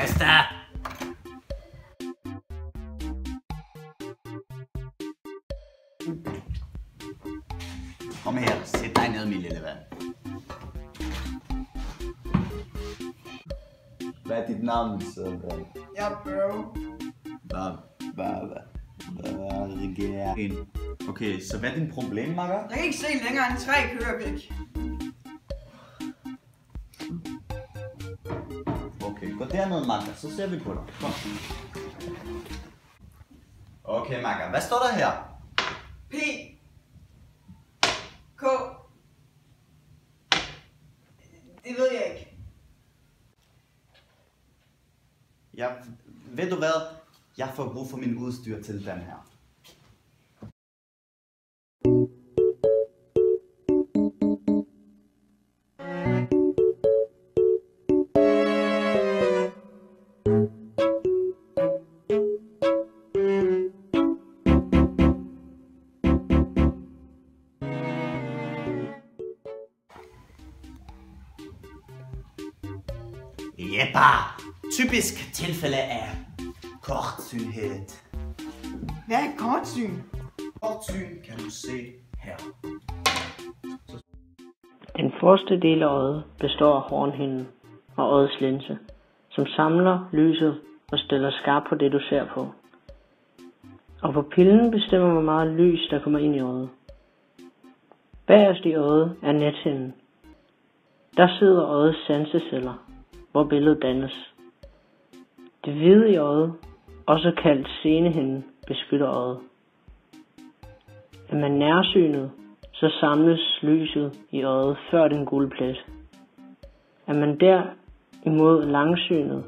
Basta! Kom her, sæt dig ned, min lille ven. Hvad er dit navn, så ven? Ja, bro. Hvad? Hvad? Hvad? Hvad? Okay, så hvad er din problem, makker? Jeg kan ikke se længere end tre kører væk. Okay, gå så ser vi på dig. Kom. Okay, makker, hvad står der her? P. K. Det ved jeg ikke. Ja, ved du hvad? Jeg får brug for min udstyr til den her. Jeppa! Typisk tilfælde af kortsynhed. Hvad er kortsyn? Kortsyn kan du se her. Den forreste del af øjet består af hornhinden og øjets linse, som samler lyset og stiller skarpt på det, du ser på. Og på pillen bestemmer, hvor meget lys, der kommer ind i øjet. Bagerst i øjet er nethinden. Der sidder øjets sanseceller, hvor billedet dannes. Det hvide i øjet, også kaldt senehinden, beskytter øjet. Er man nærsynet, så samles lyset i øjet før den gule plet. Er man derimod langsynet,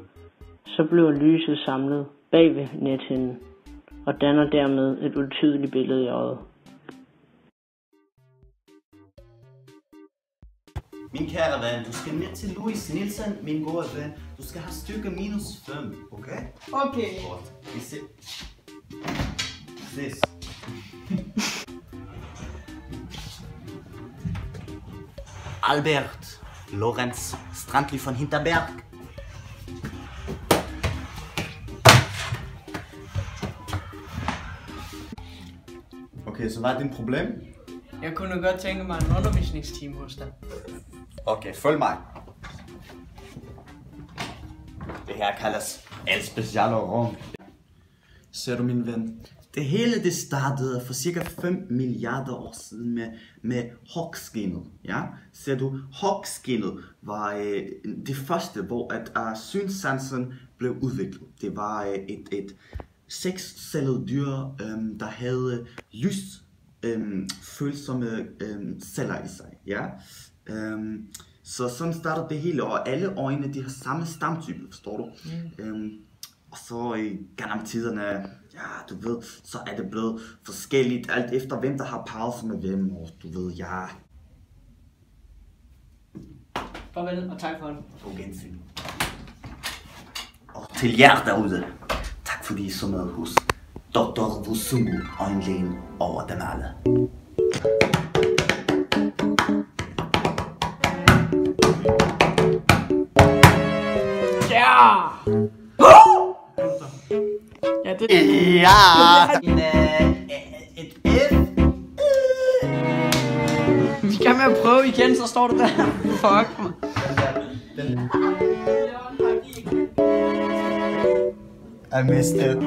så bliver lyset samlet bag ved nethinden og danner dermed et utydeligt billede i øjet. Min kære ven, du skal ned til Louis Nielsen, min gode ven. Du skal have stykke minus 5, okay? Okay. Godt. Vi ses. Ses. Albert Lorenz Strandli von Hinterberg. Okay, så hvad er din problem? Jeg kunne godt tænke mig en undervisningsteam hos dig. Okay, følg mig. Det her kaldes El Special Rom. Ser du, min ven? Det hele det startede for cirka 5 milliarder år siden med, med hogskinnet. Ja? Ser du, hogskinnet var øh, det første, hvor at øh, synssansen blev udviklet. Det var øh, et, et sekscellet dyr, øh, der havde lys øh, øhm, følsomme øh, celler i sig. Ja? Øhm, så sådan starter det hele, og alle øjne de har samme stamtype, forstår du? Mm. Øhm, og så i gennem tiderne, ja, du ved, så er det blevet forskelligt, alt efter hvem der har pause med hvem, og du ved, ja, Farvel og tak for det. på gensyn. Og til jer derude, tak fordi I så med hos Dr. Wusumu, øjenlægen over dem alle. Ja! Det Ja! En, øh, et F. Vi kan med at prøve igen, så står det der. Fuck, man. I missed it.